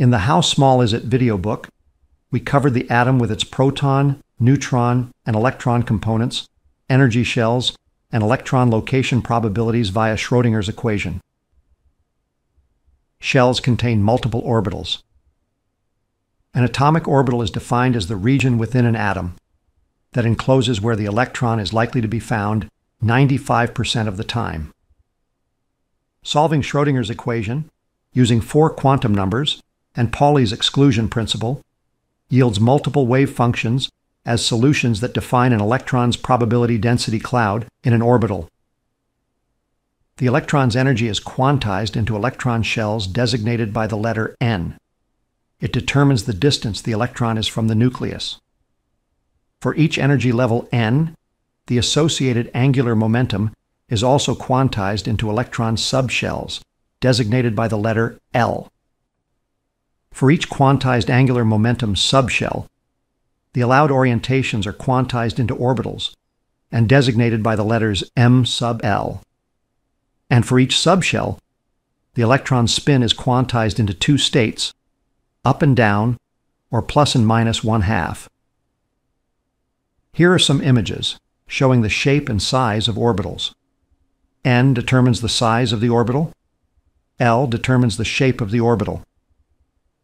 In the How Small Is It video book, we covered the atom with its proton, neutron, and electron components, energy shells, and electron location probabilities via Schrodinger's equation. Shells contain multiple orbitals. An atomic orbital is defined as the region within an atom that encloses where the electron is likely to be found 95% of the time. Solving Schrodinger's equation using four quantum numbers and Pauli's exclusion principle yields multiple wave functions as solutions that define an electron's probability density cloud in an orbital. The electron's energy is quantized into electron shells designated by the letter n. It determines the distance the electron is from the nucleus. For each energy level n, the associated angular momentum is also quantized into electron subshells, designated by the letter L. For each quantized angular momentum subshell, the allowed orientations are quantized into orbitals and designated by the letters m sub L. And for each subshell, the electron spin is quantized into two states, up and down, or plus and minus one half. Here are some images showing the shape and size of orbitals. N determines the size of the orbital. L determines the shape of the orbital.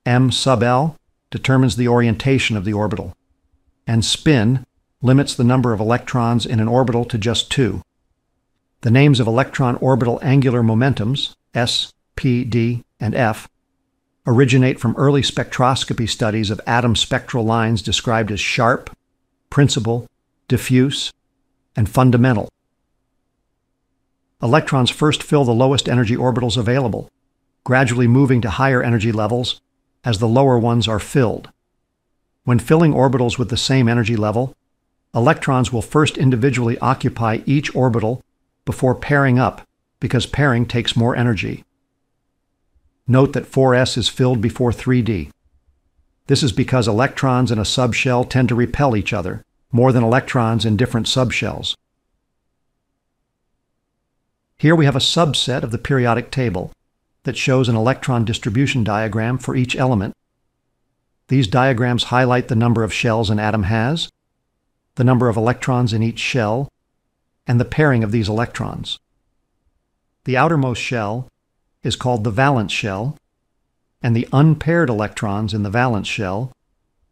M sub L determines the orientation of the orbital and spin limits the number of electrons in an orbital to just two. The names of electron orbital angular momentums, S, P, D, and F, originate from early spectroscopy studies of atom spectral lines described as sharp, principal, diffuse, and fundamental. Electrons first fill the lowest energy orbitals available, gradually moving to higher energy levels as the lower ones are filled. When filling orbitals with the same energy level, electrons will first individually occupy each orbital before pairing up, because pairing takes more energy. Note that 4s is filled before 3d. This is because electrons in a subshell tend to repel each other, more than electrons in different subshells. Here we have a subset of the periodic table that shows an electron distribution diagram for each element these diagrams highlight the number of shells an atom has, the number of electrons in each shell, and the pairing of these electrons. The outermost shell is called the valence shell, and the unpaired electrons in the valence shell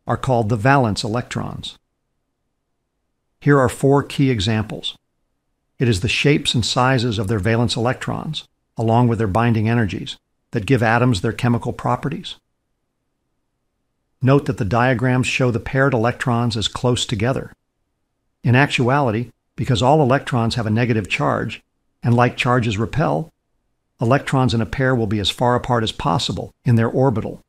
are called the valence electrons. Here are four key examples. It is the shapes and sizes of their valence electrons, along with their binding energies, that give atoms their chemical properties. Note that the diagrams show the paired electrons as close together. In actuality, because all electrons have a negative charge, and like charges repel, electrons in a pair will be as far apart as possible in their orbital